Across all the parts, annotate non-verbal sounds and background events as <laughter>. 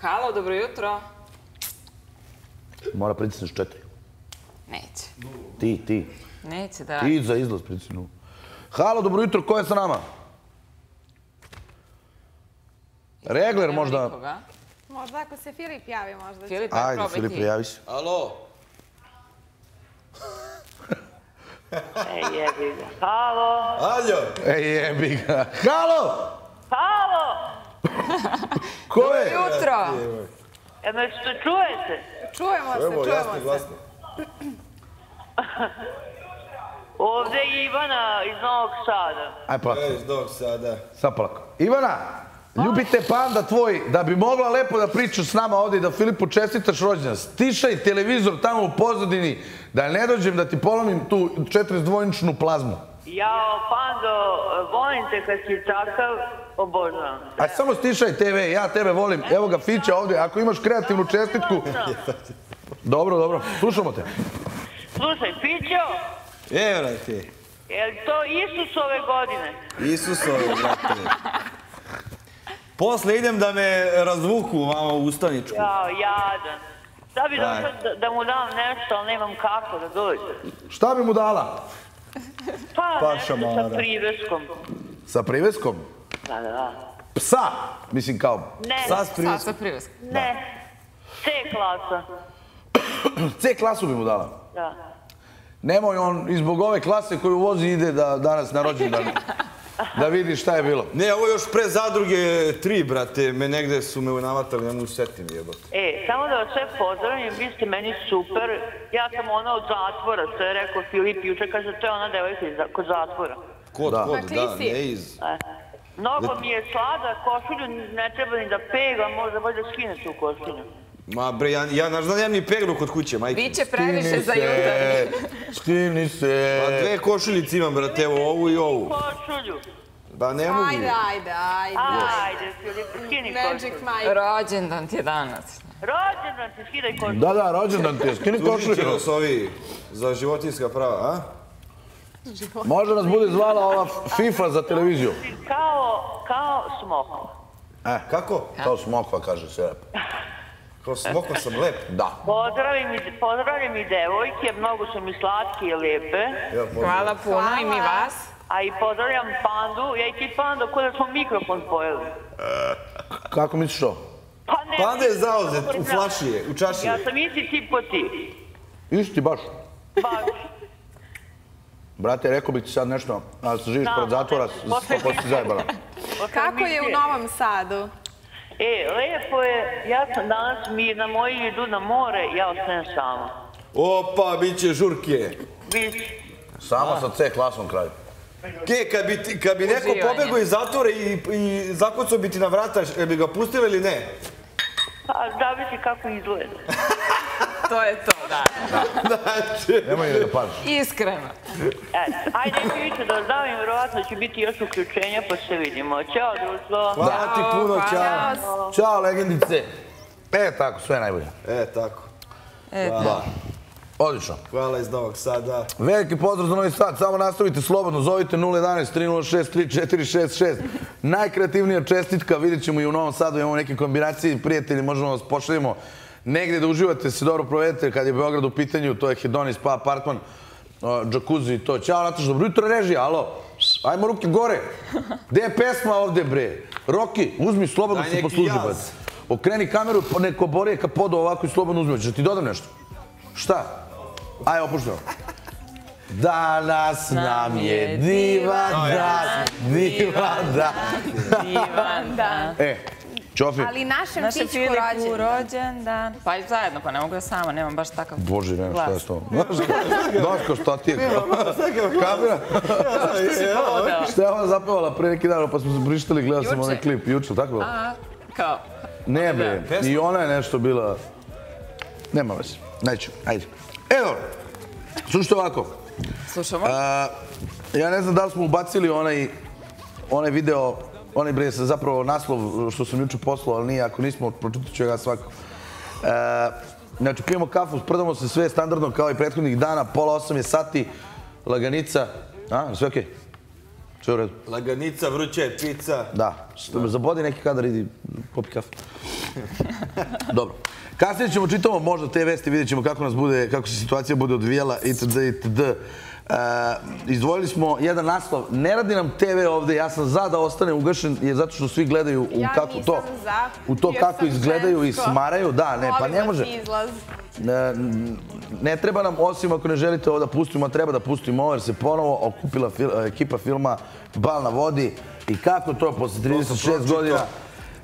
Halo, dobro jutro. Mora pritisneš četiri. Neće. Ti, ti. Neće da... Ti za izlaz pritisnu. Halo, dobro jutro, ko je sa nama? Regler možda... nikoga. Možda ako se Filip javi, možda će. Filip, Ajde, probaj Filip, javi se. Alo? E, jebi ga. Halo? Aljo? Ej, jebi ga. Halo! Halo? <laughs> Ko je? Jutro. E, me što čujete? Čujemo se, Evo, jasno čujemo se. glasno. <clears throat> Ovdje je Ivana iz Novog Sada. Aj, plako. Ej, dok sada. Sad plako. Ivana, ljubite panda tvoj, da bi mogla lepo da pričaš s nama ovdje da Filipu čestitaš rođendan. Stišaj televizor tamo u pozadini, da ne dođem da ti polomim tu 42-inčnu plazmu. Jao, Pando, volim te kad si takav, obožavam. Aj, samo stišaj TV, ja tebe volim. Evo ga Fića ovdje, ako imaš kreativnu čestitku. Dobro, dobro, slušamo te. Slušaj, Pićo, Evo na ti. je li to Isusove godine? Isusove, brate. Posle idem da me razvuku vamo u ustaničku. Jao, jadan. Da bi došao da, da mu dam nešto, ali nemam kako da dođe. Šta bi mu dala? Pa, Pa, nešto šamara. sa priveskom. Sa priveskom? Da, da. Psa! Mislim kao Ne, Sad Sad priveskom. sa priveskom. ne. C klasa. C klasu bi mu dala. Da. Nemoj on i zbog ove klase koju vozi ide da danas na rođendan da vidi šta je bilo. Ne, ovo još pre zadruge tri, brate. Me negde su me navatali, ne mogu setim jebote. E, samo da vas sve pozdravim, vi ste meni super. Ja sam ona od zatvora, što je rekao Filip juče, kaže to je ona devojka iz za- kod zatvora. Kod, Da. kod, Pa da, ne iz... E. Mnogo mi je slada, košulju ne treba ni da pegam, možda bolje da skine tu košulju. Ma bre, ja, ja znaš da nemam ni peglu kod kuće, majke. Biće previše Skini za se, jutar. Skini se. Pa dve košuljice imam, brate, evo ovu i ovu. Košulju. Ba ne mogu. Ajde, ajde, ajde. Ajde, Filip, skini Magic košulju. Mike. Rođendan ti je danas. Rođendan ti, skidaj košulju. Da, da, rođendan ti je. Skini Tužit će košulju. nas ovi za životinska prava, a? Možda nas bude zvala ova FIFA za televiziju. Kao, kao smoko. E, Kako? to smokva kaže se. Kao smoko sam lep. Da. Pozdravim, i- pozdravim i devojke, mnogo su mi slatke i pozdrav. Hvala puno i mi vas. A i pozdravljam Pandu, ja i ti Pando, ko da smo mikrofon pojeli. Kako misliš to? Pa ne, Panda je zauzet, u flaši je, u čaši Ja sam isti tip po ti. Isti baš. Baš. Brate, rekao bih ti sad nešto, ali se živiš Da, pored zatvora, ma, ne. 100% zajebala. <laughs> Kako je u Novom Sadu? E, lepo je, ja sam danas mirna, moji idu na more, ja ostajem sama. Opa, bit će žurke. Vidiš, Samo sa C klasom kraju. Ke, kad bi, ti- kad bi neko pobegao iz zatvora i, i zakucao bi ti na vrata, bi ga pustili ili ne? pa zavisi kako izgleda. <laughs> To je to, da. Nemoj da paš. Iskreno. E, ajde vidite da vas davim, vjerovatno će biti još uključenja, pa se vidimo. Ćao, društvo. Hvala ti puno, čao. Ćao, legendice. E, tako, sve najbolje. E, tako. E, Hvala. Odlično. Hvala iz Novog Sada. Veliki pozdrav za Novi Sad, samo nastavite slobodno, zovite 011 306 3466. Najkreativnija čestitka, vidjet ćemo i u Novom Sadu, imamo neke kombinacije, prijatelji, možemo vas pošaljemo negdje da uživate, se dobro provedete, kad je Beograd u pitanju, to je Hedoni Spa Apartman, džakuzi i to. Ćao, Nataša, dobro jutro, režija, alo, ajmo ruke gore. Gde je pesma ovdje, bre? Roki, uzmi, slobodno se posluži, brate. Okreni kameru, neko borije ka podu ovako i slobodno uzmi. Da ti dodam nešto? Šta? Aj, opušteno. Danas nam je divan dan, divan dan. Divan dan. E, Ćofi, Ali našem Filipu rođen. rođendan. Pa i zajedno, pa ne mogu ja sama, nemam baš takav Bože, ne, šta je glas. to? Daško, šta ti je? Kamera? <laughs> Odeo. Šta je ona zapevala pre neki dan, pa smo se brištali, gledao sam onaj klip, juče, tako? A, kao, Ne, bre, i ona je nešto bila... Nema vas, neću, ajde. Evo, slušajte ovako. slušamo. A, ja ne znam da li smo ubacili onaj, onaj video, onaj bre, zapravo naslov što sam juče poslao, ali nije, ako nismo, pročitat ću ga svako. E, znači, pijemo kafu, sprdamo se sve standardno kao i prethodnih dana, pola osam je sati, laganica, a, sve okej? Sve u redu. Laganica, vruća pizza. Da, što zabodi neki kadar, idi popi kafu. <laughs> Dobro. Kasnije ćemo čitamo možda te vesti, vidjet ćemo kako nas bude, kako se situacija bude odvijala itd. itd. E, izdvojili smo jedan naslov. Ne radi nam TV ovde, ja sam za da ostane ugašen, jer zato što svi gledaju u Ja kako to, nisam za, u to kako izgledaju i smaraju. Da, ne, pa ne može. izlaz. Ne, ne treba nam, osim ako ne želite ovo da pustimo, treba da pustimo ovo jer se ponovo okupila fil- ekipa filma Bal na vodi i kako to posle 36 godina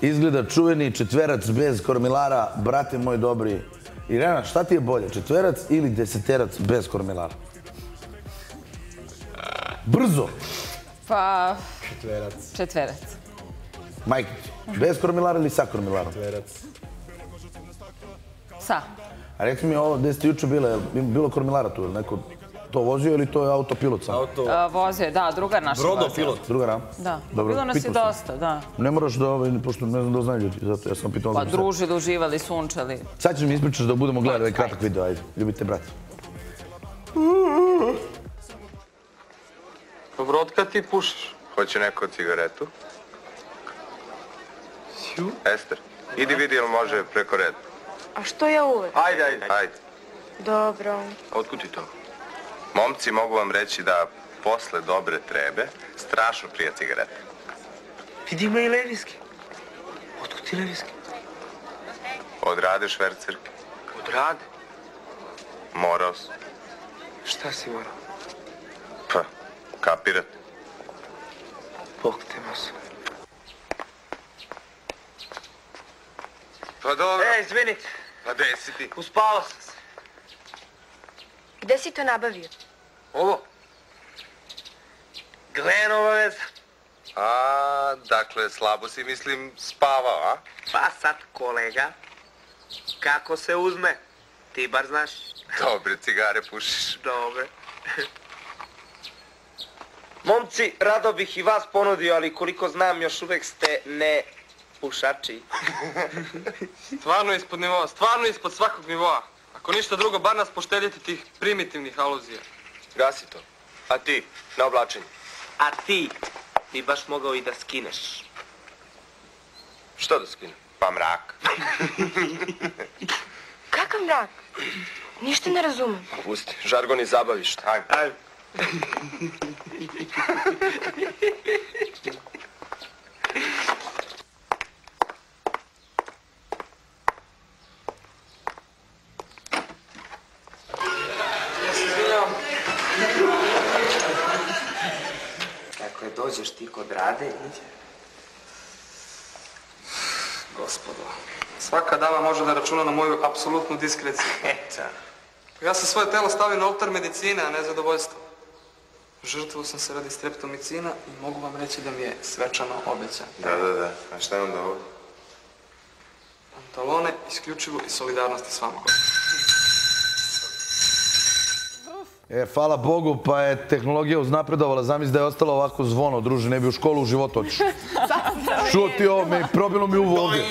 izgleda čuveni četverac bez kormilara, brate moj dobri. Irena, šta ti je bolje, četverac ili deseterac bez kormilara? Brzo, Pa, Četverac. četverac. Majkić, bez kormilara ili sa kormilarom? Četverac. Sa. A reci mi ovo, gde ste juče bile, bilo kormilara tu, ili neko to vozio ili to je autopilot sam? Auto. A, Vozio je, da, drugar naš je Brodo vozio. pilot. Druga ram? Da, Dobro, bilo nas je dosta, da. Ne moraš da, ovaj, pošto ne znam da znaju ljudi, zato ja sam pitao... Pa družili, uživali, sunčali. Sad ćeš mi ispričaš da budemo gledali ovaj kratak video, ajde. Ljubite, brate. <laughs> Dobro, od kad ti pušiš? Hoće neko cigaretu? Ester, idi vidi jel može preko reda. A što ja uvek? Ajde, ajde. Ajde. Dobro. Otkud ti to? Momci mogu vam reći da posle dobre trebe strašno prija cigareta. Vidi ima i levijski. Otkud ti levijski? Odrade švercerke. Odrade. Morao sam. Šta si morao? Kapirate. Bog te maso. Pa dobro. E, izvinite, Pa gde si ti? uspavao sam se. Gde si to nabavio? Ovo? Glenova veza. A, dakle, slabo si mislim spavao, a? Pa sad, kolega, kako se uzme? Ti bar znaš. Dobre cigare pušiš. Dobre. Momci, rado bih i vas ponudio, ali koliko znam, još uvek ste ne pušači. <laughs> Stvarno ispod nivoa, stvarno ispod svakog nivoa. Ako ništa drugo, bar nas poštedite tih primitivnih aluzija. Gasi to. A ti, na oblačenje. A ti, bi baš mogao i da skineš. Što da skinem? Pa mrak. <laughs> Kakav mrak? Ništa ne razumem. Pusti, žargon i zabaviš. Ajde. Ajde. Dođeš ti kod Rade, iđe. Gospodo. Svaka dama može da računa na moju apsolutnu diskreciju. Eto. Ja sam svoje telo stavio na oltar medicine, a ne zadovoljstvo. Žrtvo sam se radi streptomicina i mogu vam reći da mi je svečano obećan. Da, da, da. A šta je onda ovo? Pantalone isključivo i solidarnosti s vama. E, hvala Bogu, pa je tehnologija uznapredovala. Zamisli da je ostalo ovako zvono, druže, ne bi u školu u životu otišao. <laughs> Čuo ti ovo, me, probilo mi uvo ovdje.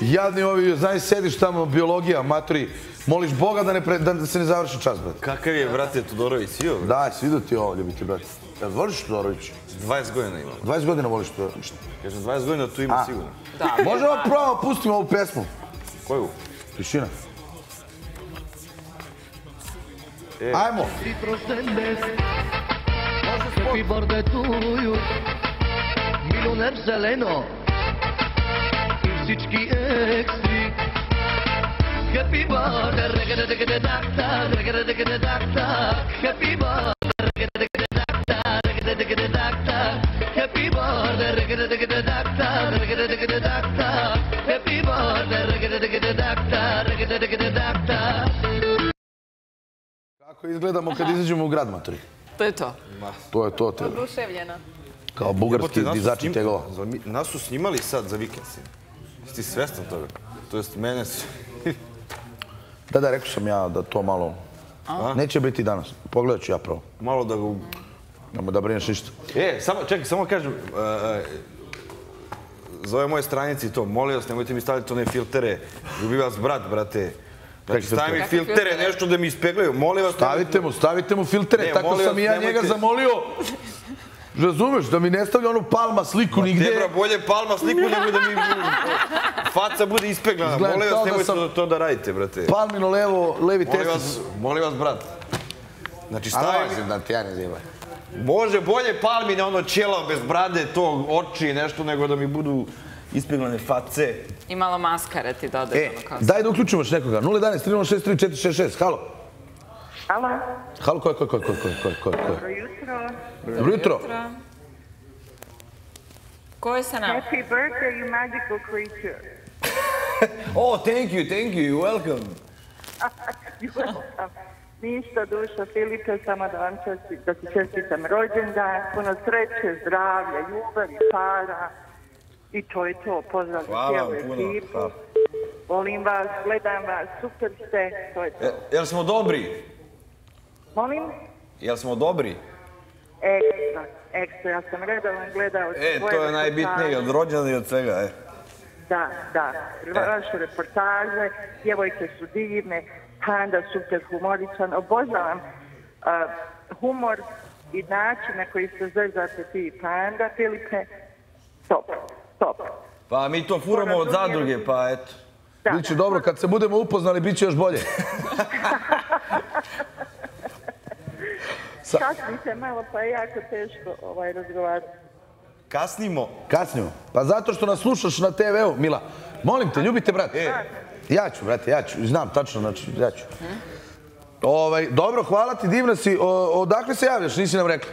Jadni ovi, znaš, sediš tamo, biologija, maturi, moliš Boga da, ne pre, da se ne završi čas, brate. Kakav je, brate, Todorović, sio? Daj, svidu ti ovo, ljubiti, brate. Jel voliš Todorović? 20 godina imam. 20 godina voliš Todorović. Kažem, 20 godina tu ima A. sigurno. Možemo pravo pustimo ovu pesmu. Koju? Tišina. Ajmo. Happy birthday to you Milioner zeleno I всички екстри Happy birthday Happy birthday Happy birthday Happy birthday Kako izgledamo kad izađemo u grad, maturi? To je to. To je to, te, Oduševljena. kao bugarski dizači tegova. Nas su snimali sad za vikend, sin. Ti svestan toga? To jest, mene su... Da, da, rekao sam ja da to malo... Neće biti danas. Pogledat ću ja pravo. Malo da ga... Nemo da brineš ništa. E, samo, čekaj, samo kažem, uh, uh, za ove moje stranice i to, molim vas, nemojte mi staviti one filtere. Ljubi vas brat, brate. Znači, stavi mi filtere? nešto da mi ispeglaju. Molim vas, Stavite mu, stavite mu filtere. Ne, Tako sam i ja njega zamolio. Razumeš, da mi ne stavlja onu palma sliku nigde. Debra, bolje palma sliku nego da mi <laughs> faca bude ispeglana. Molim vas, nemojte sam- to, to da radite, brate. Palmino levo, levi Molim testis. vas, molim vas, brat. Znači, nemoj se da ti ja ne zima. Može bolje palmine, ono ćela bez brade, to oči i nešto, nego da mi budu ispeglane face. I malo maskare ti dodaj. E, ono daj da uključimo još nekoga. 011 306 3466. Halo. Halo, Halo, ko je, ko je, ko je, ko je, ko je, ko je, dobro jutro. Dobro jutro. Ko je sa nama? Happy birthday, you magical creature. <laughs> Oh, thank you, thank you, you're welcome. <laughs> You're welcome. Ništa duša Filipe, samo da vam česti, da ti čestitam rođendan, puno sreće, zdravlja, ljubavi, para. I to je to, pozdrav za cijelu vam puno, ekipu. hvala. Volim vas, gledam vas, super ste, to je to. E, jel smo dobri? Molim? Jel smo dobri? Ekstra, ekstra, ja sam redovan gledao E, to je najbitnije, od rođena i od svega, e. Da, da, vaše reportaže, djevojke su divne, Panda super humoričan, obožavam uh, humor i način na koji se zezate ti i Panda, Filipe, top, top. Pa mi to furamo od zadruge, pa eto. Biće dobro, kad se budemo upoznali, bit će još bolje. <laughs> Sa- Kasnite malo, pa je jako teško ovaj razgovarati. Kasnimo. Kasnimo. Pa zato što nas slušaš na TV-u, Mila. Molim te, ljubite, brate. Ja ću, brate, ja ću. Znam, tačno, znači, ja ću. Ovaj, dobro, hvala ti, divna si. O, odakle se javljaš, nisi nam rekla?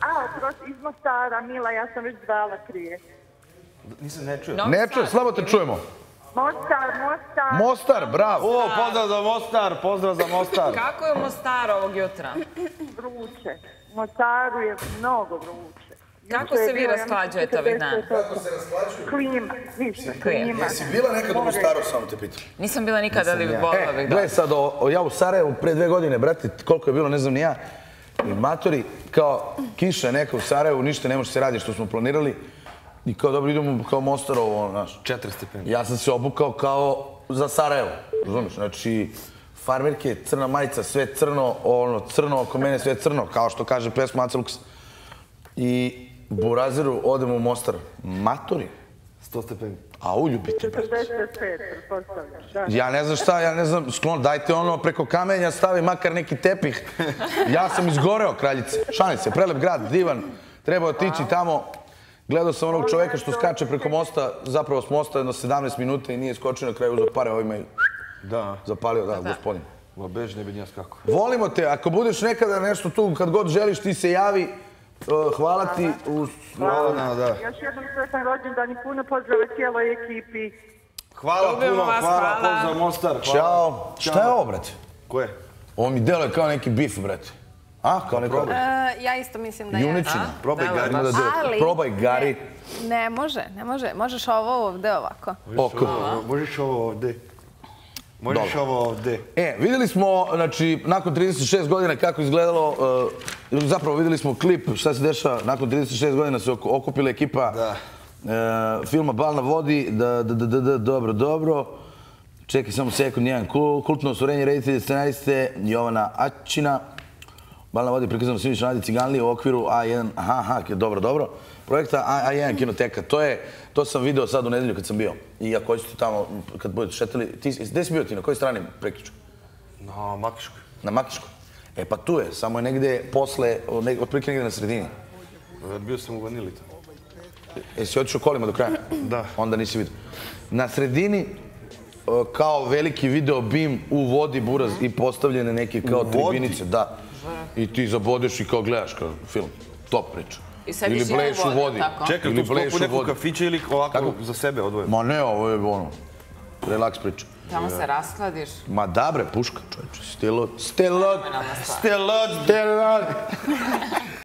A, prošli iz Mostara, Mila, ja sam već zvala prije. Nisam ne čuo. Ne čujem, slabo te čujemo. Mostar, Mostar. Mostar, bravo. O, pozdrav za Mostar, pozdrav za Mostar. <laughs> Kako je u Mostaru ovog jutra? Vruće. U Mostaru je mnogo vruće. Kako se vi rasklađujete ovih dana? 40 Klima, ništa, klima. Jesi bila nekad u Mostaru, samo te pitam? Nisam bila nikada, ali bih volila E, bih gledaj sad, o, o, ja u Sarajevu pre dve godine, brate, koliko je bilo, ne znam ni ja, i matori, kao kiša neka u Sarajevu, ništa ne može se raditi što smo planirali, i kao dobro idemo kao Mostarovo, ono, znaš. Četiri stepeni. Ja sam se obukao kao za Sarajevo, razumiješ? Znači, farmerke, crna majica, sve crno, ono, crno oko mene, sve crno, kao što kaže pesma Acelux. I Burazeru odemo u Mostar. Matori, 100 stepeni. a uljubite, 45, pretpostavljam. Da. Ja ne znam šta, ja ne znam, sklon, dajte ono preko kamenja stavi makar neki tepih. Ja sam izgoreo, kraljice. Šalim se, prelep grad, divan. Treba otići tamo. Gledao sam onog čoveka što skače preko mosta, zapravo s mosta jedno 17 minuta i nije skočio na kraju uzao pare ovima i Da. zapalio, da, gospodin. Ma bež, ne bi nijas kako. Volimo te, ako budeš nekada nešto tu, kad god želiš, ti se javi. Uh, Hvala ti. Hvala na, da. Još jednom sretan rođendan i puno pozdrava cijeloj ekipi. Hvala puno, vas, hvala, hvala. pozdrav Mostar. hvala. Ćao. Šta je ovo, brate? Ko je? Ovo mi deluje kao neki bif, brate. A, kao neko... E, ja isto mislim da je. Juničina. Probaj Gari. Da. Ali- Probaj, Gari. Ne, ne može, ne može. Možeš ovo ovde ovako. Oko. Možeš ovo ovde. Možeš ovo ovde. E, vidjeli smo, znači, nakon 36 godina kako izgledalo, uh, zapravo vidjeli smo klip šta se dešava, nakon 36 godina se okupila ekipa Da. uh, filma Bal na vodi, da, da, da, da, da, dobro, dobro. Čekaj samo sekund, jedan Kul- kultno osvorenje reditelje scenariste Jovana Ačina. Bal na vodi prikazano Simić Nadi Ciganlije u okviru A1, aha, aha, dobro, dobro. Projekta A, A1 Kinoteka, to je, to sam video sad u nedelju kad sam bio. I ako hoćete tamo, kad budete šetali, ti, gdje si bio ti, na kojoj strani prekiču? Na Makiškoj. Na Makiškoj. E pa tu je, samo je negde posle, ne, otprilike negde na sredini. Bio sam u Vanili tamo. Jesi otišao kolima do kraja? <clears throat> Da. Onda nisi vidio. Na sredini, kao veliki video bim u vodi buraz i postavljene neke kao tribinice. Da. I ti zabodeš i kao gledaš kao film. Top priča. I sediš Ili i u vodi, tako? Čekaj, Ili tu u vodi. kafića ili ovako Kako? za sebe odvojem? Ma ne, ovo je ono, relaks priča. Tamo se raskladiš. Ma da bre, puška čovječe, stilot, stilot, stilot, stilot.